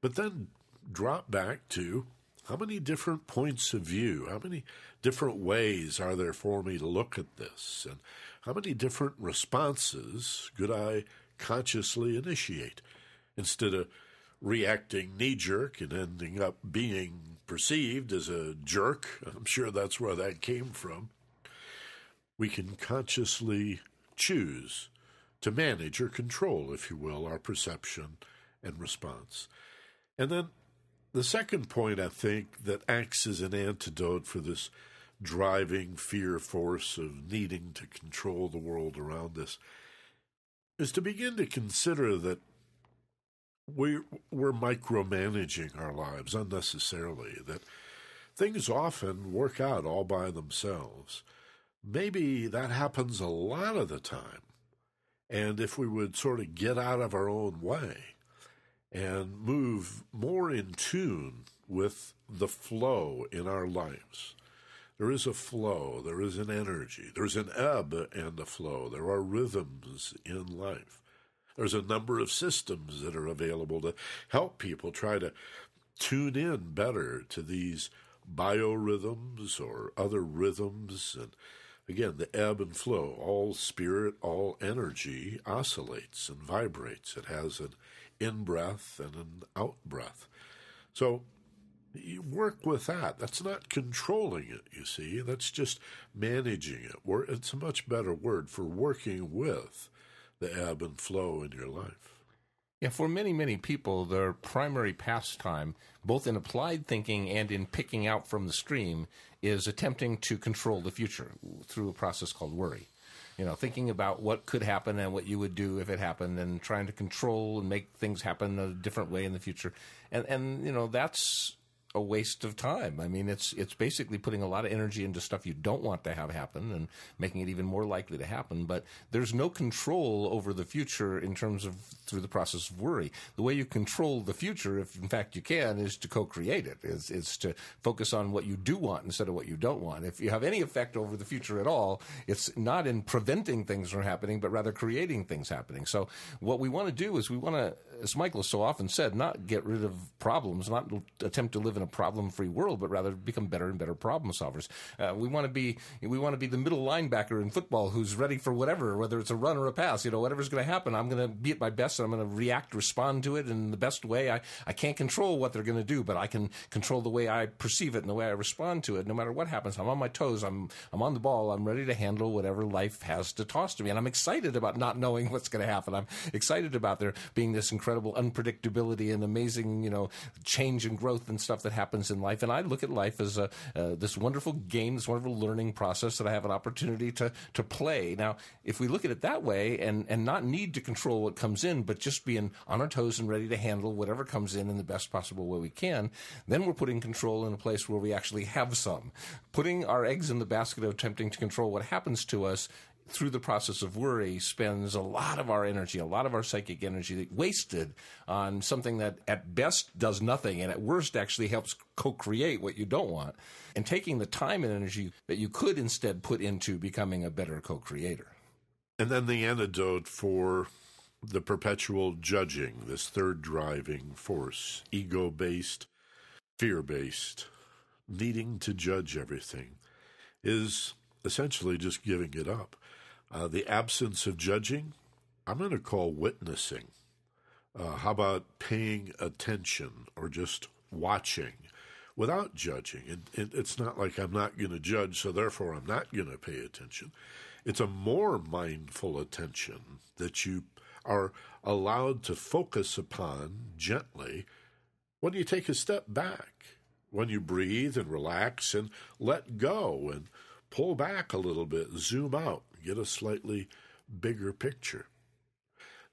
But then drop back to how many different points of view, how many different ways are there for me to look at this? And how many different responses could I consciously initiate instead of reacting knee jerk and ending up being perceived as a jerk? *laughs* I'm sure that's where that came from. We can consciously choose to manage or control, if you will, our perception and response. And then the second point, I think, that acts as an antidote for this driving fear force of needing to control the world around us is to begin to consider that we're, we're micromanaging our lives unnecessarily, that things often work out all by themselves. Maybe that happens a lot of the time. And if we would sort of get out of our own way and move more in tune with the flow in our lives, there is a flow, there is an energy, there's an ebb and a flow, there are rhythms in life. There's a number of systems that are available to help people try to tune in better to these biorhythms or other rhythms. And again the ebb and flow all spirit all energy oscillates and vibrates. It has an in breath and an out breath. So you work with that. That's not controlling it you see. That's just managing it. It's a much better word for working with the ebb and flow in your life. Yeah, for many, many people, their primary pastime, both in applied thinking and in picking out from the stream, is attempting to control the future through a process called worry. You know, thinking about what could happen and what you would do if it happened, and trying to control and make things happen a different way in the future. And and you know that's a waste of time. I mean, it's it's basically putting a lot of energy into stuff you don't want to have happen and making it even more likely to happen. But there's no control over the future in terms of through the process of worry. The way you control the future, if in fact you can, is to co-create it. Is is to focus on what you do want instead of what you don't want. If you have any effect over the future at all, it's not in preventing things from happening, but rather creating things happening. So what we want to do is we want to, as Michael so often said, not get rid of problems, not attempt to live in a problem-free world, but rather become better and better problem solvers. Uh, we want to be we want to be the middle linebacker in football who's ready for whatever, whether it's a run or a pass. You know, whatever's going to happen, I'm going to be at my best. I'm going to react, respond to it in the best way. I I can't control what they're going to do, but I can control the way I perceive it and the way I respond to it. No matter what happens, I'm on my toes. I'm I'm on the ball. I'm ready to handle whatever life has to toss to me, and I'm excited about not knowing *laughs* what's going to happen. I'm excited about there being this incredible unpredictability and amazing, you know, change and growth and stuff that happens in life. And I look at life as a, uh, this wonderful game, this wonderful learning process that I have an opportunity to, to play. Now, if we look at it that way and, and not need to control what comes in, but just being on our toes and ready to handle whatever comes in in the best possible way we can, then we're putting control in a place where we actually have some. Putting our eggs in the basket of attempting to control what happens to us through the process of worry spends a lot of our energy, a lot of our psychic energy wasted on something that at best does nothing and at worst actually helps co-create what you don't want and taking the time and energy that you could instead put into becoming a better co-creator. And then the antidote for the perpetual judging, this third driving force, ego based, fear based, needing to judge everything, is essentially just giving it up. Uh, the absence of judging, I'm going to call witnessing. Uh, how about paying attention or just watching without judging? It, it, it's not like I'm not going to judge, so therefore I'm not going to pay attention. It's a more mindful attention that you are allowed to focus upon gently when you take a step back, when you breathe and relax and let go and pull back a little bit, zoom out, get a slightly bigger picture.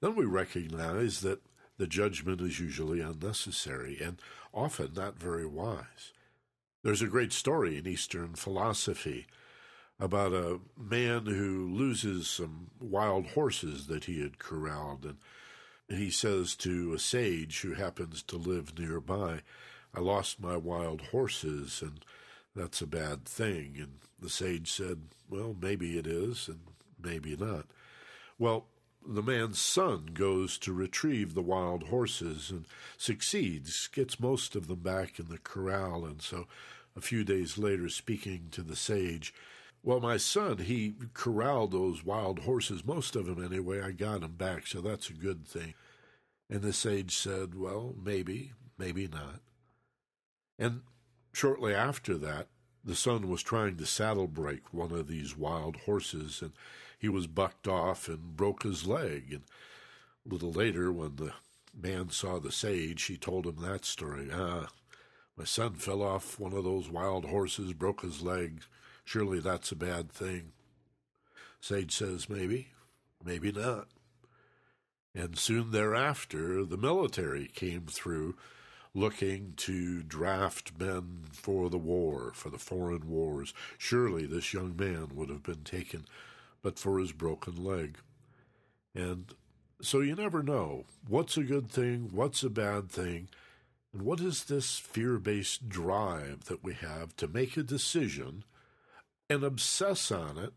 Then we recognize that the judgment is usually unnecessary and often not very wise. There's a great story in Eastern philosophy about a man who loses some wild horses that he had corralled, and he says to a sage who happens to live nearby, I lost my wild horses, and that's a bad thing. And the sage said, Well, maybe it is, and maybe not. Well, the man's son goes to retrieve the wild horses and succeeds, gets most of them back in the corral, and so a few days later, speaking to the sage, well, my son, he corralled those wild horses, most of them anyway. I got them back, so that's a good thing. And the sage said, Well, maybe, maybe not. And shortly after that, the son was trying to saddle break one of these wild horses, and he was bucked off and broke his leg. And a little later, when the man saw the sage, he told him that story. Ah, my son fell off one of those wild horses, broke his leg. Surely that's a bad thing. Sage says, maybe, maybe not. And soon thereafter, the military came through looking to draft men for the war, for the foreign wars. Surely this young man would have been taken, but for his broken leg. And so you never know what's a good thing, what's a bad thing, and what is this fear based drive that we have to make a decision and obsess on it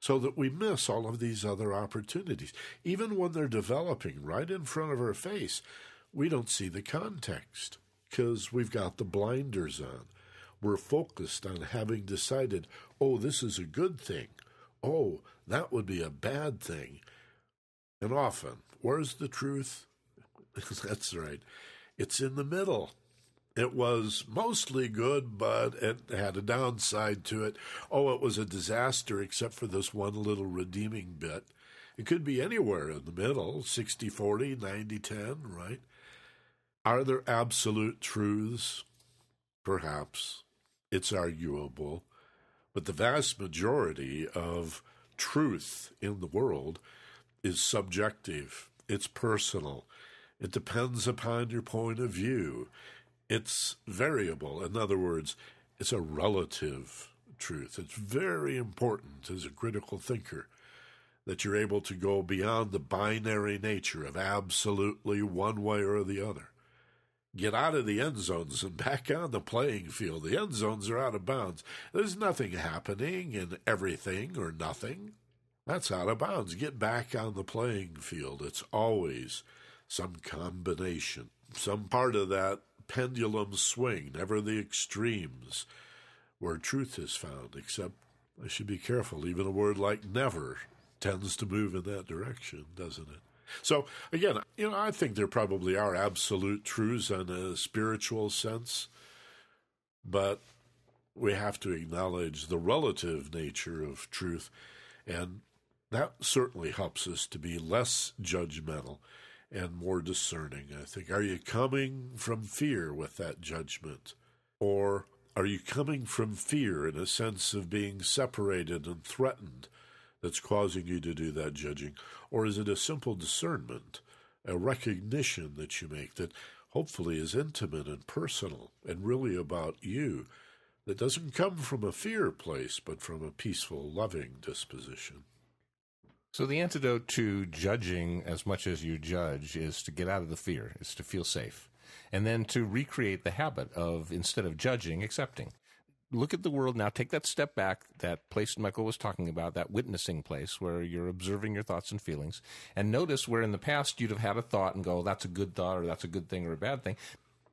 so that we miss all of these other opportunities. Even when they're developing right in front of our face, we don't see the context because we've got the blinders on. We're focused on having decided, oh, this is a good thing. Oh, that would be a bad thing. And often, where's the truth? *laughs* That's right. It's in the middle. It was mostly good, but it had a downside to it. Oh, it was a disaster except for this one little redeeming bit. It could be anywhere in the middle 60 40, 90 10, right? Are there absolute truths? Perhaps. It's arguable. But the vast majority of truth in the world is subjective, it's personal, it depends upon your point of view, it's variable. In other words, it's a relative truth. It's very important as a critical thinker that you're able to go beyond the binary nature of absolutely one way or the other get out of the end zones and back on the playing field. The end zones are out of bounds. There's nothing happening in everything or nothing. That's out of bounds. Get back on the playing field. It's always some combination, some part of that pendulum swing, never the extremes, where truth is found, except I should be careful. Even a word like never tends to move in that direction, doesn't it? So again, you know, I think there probably are absolute truths in a spiritual sense, but we have to acknowledge the relative nature of truth, and that certainly helps us to be less judgmental and more discerning. I think, are you coming from fear with that judgment, or are you coming from fear in a sense of being separated and threatened? That's causing you to do that judging? Or is it a simple discernment, a recognition that you make that hopefully is intimate and personal and really about you, that doesn't come from a fear place, but from a peaceful, loving disposition? So the antidote to judging as much as you judge is to get out of the fear, is to feel safe. And then to recreate the habit of instead of judging, accepting look at the world now. Take that step back, that place Michael was talking about, that witnessing place where you're observing your thoughts and feelings, and notice where in the past you'd have had a thought and go, that's a good thought or that's a good thing or a bad thing.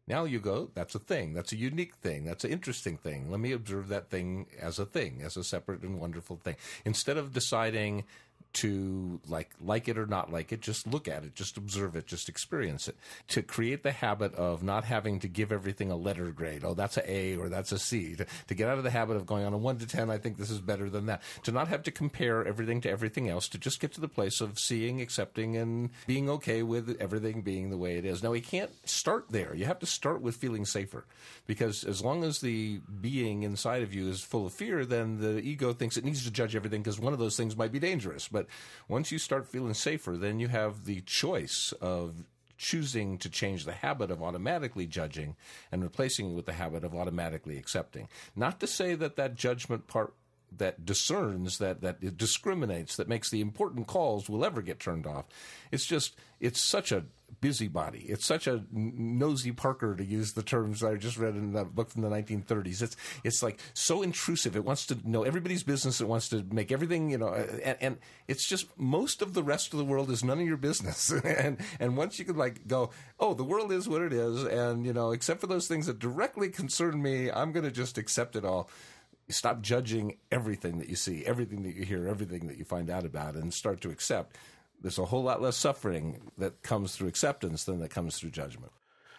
Now you go, that's a thing. That's a unique thing. That's an interesting thing. Let me observe that thing as a thing, as a separate and wonderful thing. Instead of deciding to like like it or not like it just look at it just observe it just experience it. To create the habit of not having to give everything a letter grade oh that's a a or that's a c to, to get out of the habit of going on a 1 to 10 i think this is better than that. To not have to compare everything to everything else to just get to the place of seeing accepting and being okay with everything being the way it is. Now we can't start there. You have to start with feeling safer because as long as the being inside of you is full of fear then the ego thinks it needs to judge everything because one of those things might be dangerous but but once you start feeling safer, then you have the choice of choosing to change the habit of automatically judging and replacing it with the habit of automatically accepting. Not to say that that judgment part that discerns, that that discriminates, that makes the important calls will ever get turned off. It's just it's such a busybody. It's such a nosy Parker to use the terms I just read in that book from the 1930s. It's it's like so intrusive. It wants to know everybody's business. It wants to make everything you know, and, and it's just most of the rest of the world is none of your business. *laughs* and and once you can like go, oh, the world is what it is, and you know, except for those things that directly concern me, I'm going to just accept it all stop judging everything that you see, everything that you hear, everything that you find out about, and start to accept. There's a whole lot less suffering that comes through acceptance than that comes through judgment.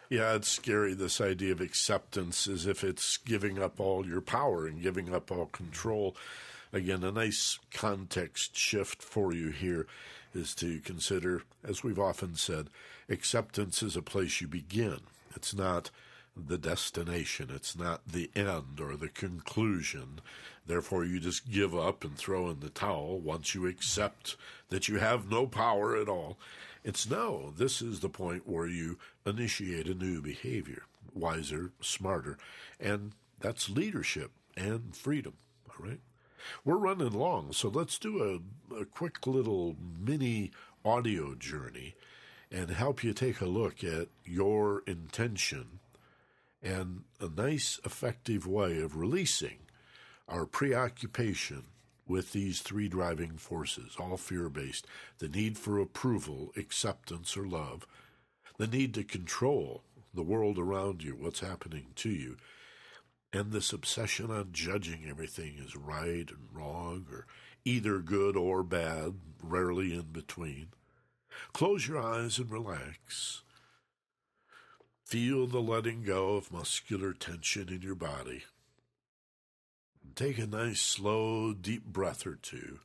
Yeah, it's scary, this idea of acceptance as if it's giving up all your power and giving up all control. Again, a nice context shift for you here is to consider, as we've often said, acceptance is a place you begin. It's not the destination. It's not the end or the conclusion. Therefore, you just give up and throw in the towel once you accept that you have no power at all. It's no, this is the point where you initiate a new behavior, wiser, smarter, and that's leadership and freedom. All right? We're running long, so let's do a, a quick little mini audio journey and help you take a look at your intention and a nice, effective way of releasing our preoccupation with these three driving forces, all fear based the need for approval, acceptance, or love, the need to control the world around you, what's happening to you, and this obsession on judging everything as right and wrong, or either good or bad, rarely in between. Close your eyes and relax. Feel the letting go of muscular tension in your body. Take a nice, slow, deep breath or two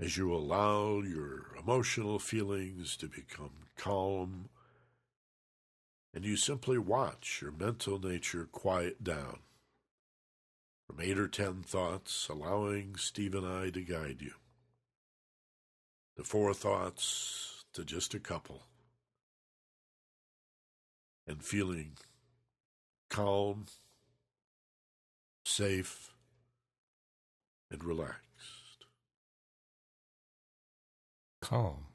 as you allow your emotional feelings to become calm and you simply watch your mental nature quiet down. From eight or ten thoughts, allowing Steve and I to guide you, to four thoughts, to just a couple, and feeling calm, safe, and relaxed. Calm,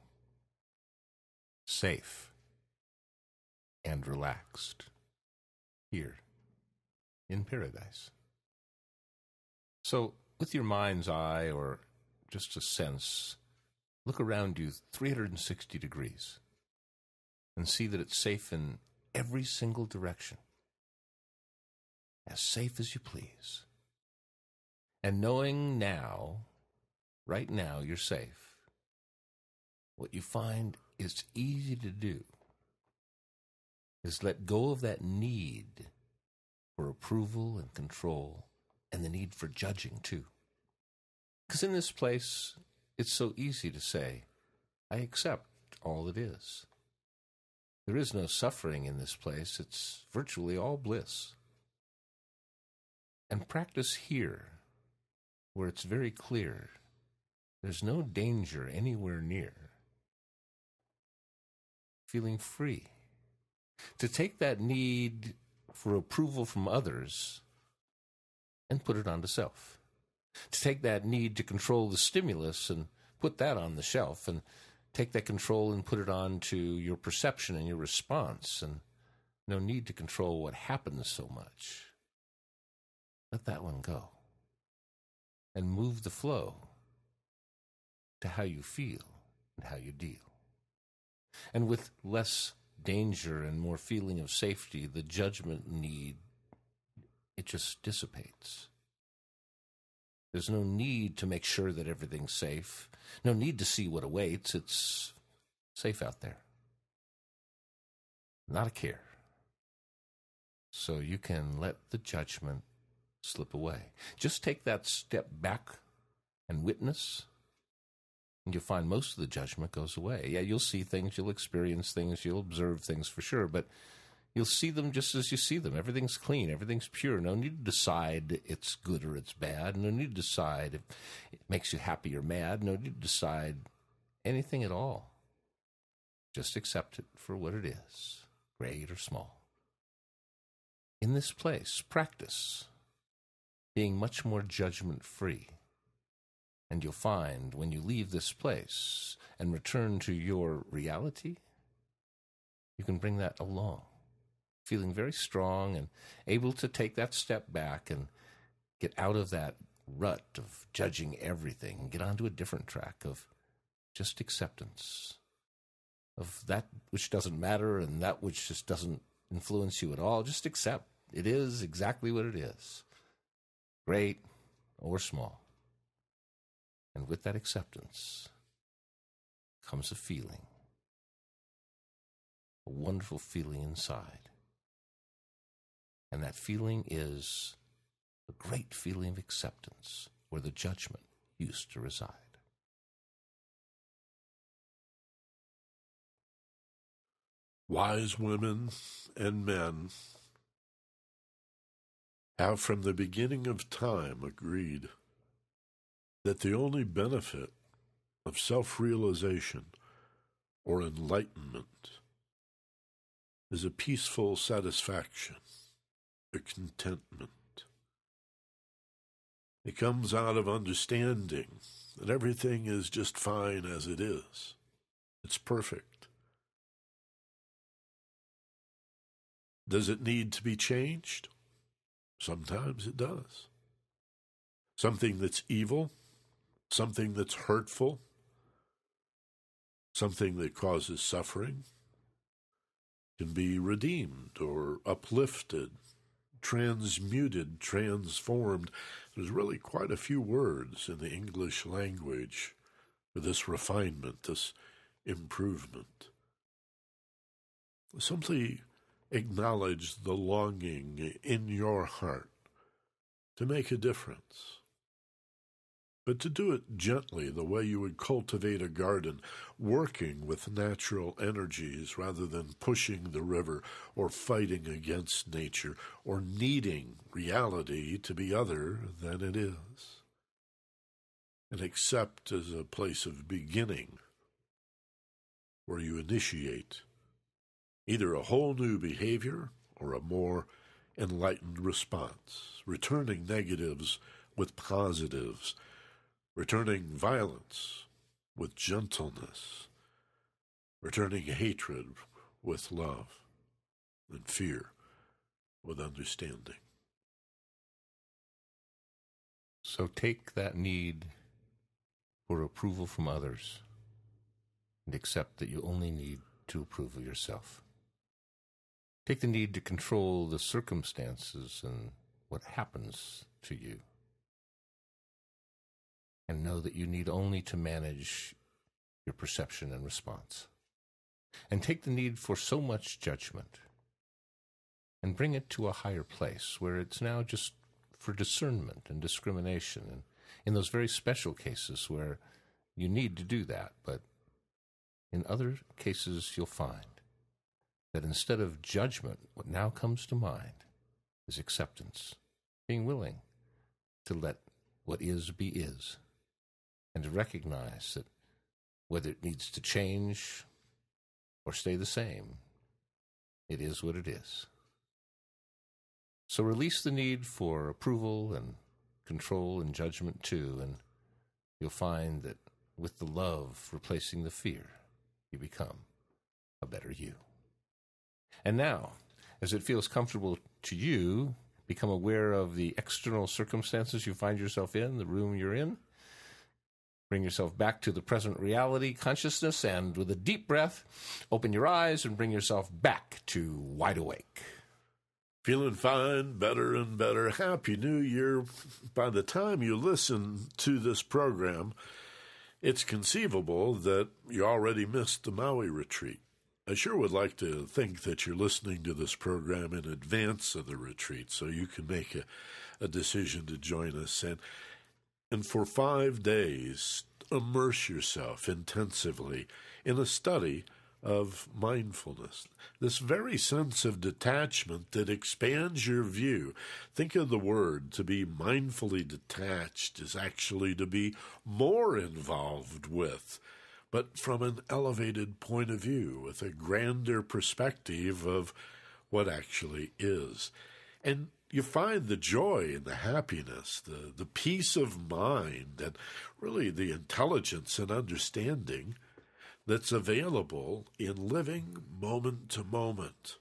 safe, and relaxed here in paradise. So, with your mind's eye or just a sense, look around you 360 degrees and see that it's safe in every single direction. As safe as you please. And knowing now, right now, you're safe, what you find is easy to do is let go of that need for approval and control and the need for judging too. Because in this place, it's so easy to say, I accept all it is. There is no suffering in this place, it's virtually all bliss. And practice here, where it's very clear there's no danger anywhere near. Feeling free to take that need for approval from others and put it onto self. To take that need to control the stimulus and put that on the shelf and take that control and put it on to your perception and your response and no need to control what happens so much. Let that one go and move the flow to how you feel and how you deal. And with less danger and more feeling of safety, the judgment need, it just dissipates. There's no need to make sure that everything's safe, no need to see what awaits. It's safe out there. Not a care. So you can let the judgment slip away. Just take that step back and witness and you'll find most of the judgment goes away. Yeah, you'll see things, you'll experience things, you'll observe things for sure, but you'll see them just as you see them. Everything's clean, everything's pure. No need to decide it's good or it's bad. No need to decide if it makes you happy or mad. No need to decide anything at all. Just accept it for what it is, great or small. In this place, practice being much more judgment free and you'll find when you leave this place and return to your reality, you can bring that along, feeling very strong and able to take that step back and get out of that rut of judging everything and get onto a different track of just acceptance of that which doesn't matter and that which just doesn't influence you at all. Just accept it is exactly what it is, great or small. And with that acceptance comes a feeling, a wonderful feeling inside. And that feeling is the great feeling of acceptance where the judgment used to reside. Wise women and men have from the beginning of time agreed that the only benefit of self realization or enlightenment is a peaceful satisfaction, contentment. It comes out of understanding that everything is just fine as it is. It's perfect. Does it need to be changed? Sometimes it does. Something that's evil, something that's hurtful, something that causes suffering can be redeemed or uplifted, transmuted, transformed. There's really quite a few words in the English language for this refinement, this improvement. Simply acknowledge the longing in your heart to make a difference. But to do it gently, the way you would cultivate a garden, working with natural energies rather than pushing the river or fighting against nature or needing reality to be other than it is. And accept as a place of beginning where you initiate either a whole new behavior or a more enlightened response, returning negatives with positives, returning violence with gentleness, returning hatred with love, and fear with understanding. So take that need for approval from others and accept that you only need to approve of yourself. Take the need to control the circumstances and what happens to you. And know that you need only to manage your perception and response. And take the need for so much judgment and bring it to a higher place where it's now just for discernment and discrimination. And in those very special cases where you need to do that, but in other cases, you'll find that instead of judgment, what now comes to mind is acceptance, being willing to let what is be is, and to recognize that whether it needs to change or stay the same, it is what it is. So release the need for approval and control and judgment too, and you'll find that with the love replacing the fear, you become a better you. And now, as it feels comfortable to you, become aware of the external circumstances you find yourself in, the room you're in. Bring yourself back to the present reality consciousness, and with a deep breath, open your eyes and bring yourself back to wide awake. Feeling fine, better and better. Happy New Year. By the time you listen to this program, it's conceivable that you already missed the Maui retreat. I sure would like to think that you're listening to this program in advance of the retreat so you can make a, a decision to join us. And, and for five days, immerse yourself intensively in a study of mindfulness, this very sense of detachment that expands your view. Think of the word to be mindfully detached is actually to be more involved with but from an elevated point of view, with a grander perspective of what actually is. And you find the joy and the happiness, the, the peace of mind, and really the intelligence and understanding that's available in living moment to moment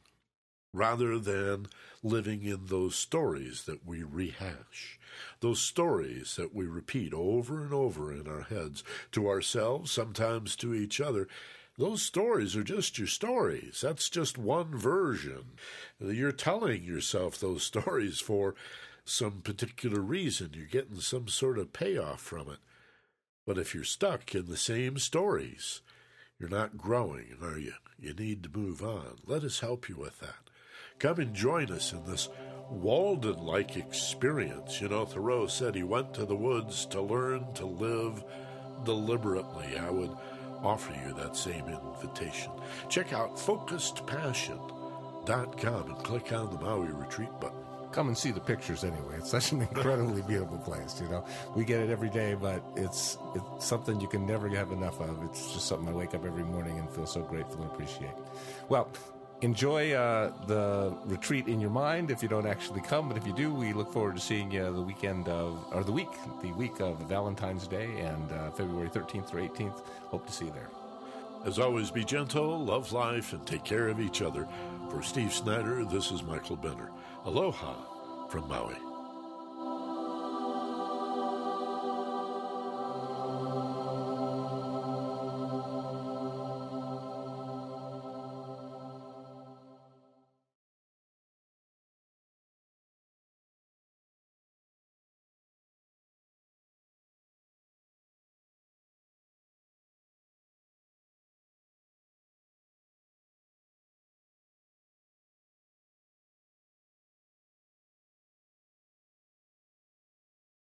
rather than living in those stories that we rehash, those stories that we repeat over and over in our heads to ourselves, sometimes to each other. Those stories are just your stories. That's just one version. You're telling yourself those *laughs* stories for some particular reason. You're getting some sort of payoff from it. But if you're stuck in the same stories, you're not growing, are you? You need to move on. Let us help you with that. Come and join us in this Walden like experience. You know, Thoreau said he went to the woods to learn to live deliberately. I would offer you that same invitation. Check out focusedpassion.com and click on the Maui Retreat button. Come and see the pictures anyway. It's such an incredibly *laughs* beautiful place, you know. We get it every day, but it's it's something you can never have enough of. It's just something I wake up every morning and feel so grateful and appreciate. Well, enjoy uh, the retreat in your mind if you don't actually come, but if you do, we look forward to seeing you the weekend of, or the week, the week of Valentine's Day and uh, February 13th through 18th. Hope to see you there. As always, be gentle, love life, and take care of each other. For Steve Snyder, this is Michael Benner. Aloha from Maui.